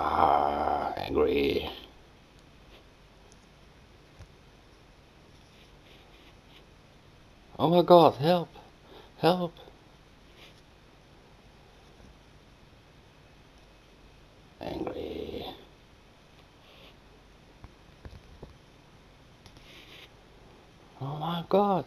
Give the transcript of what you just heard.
Ah, angry. Oh my god, help! Help! Angry. Oh my god!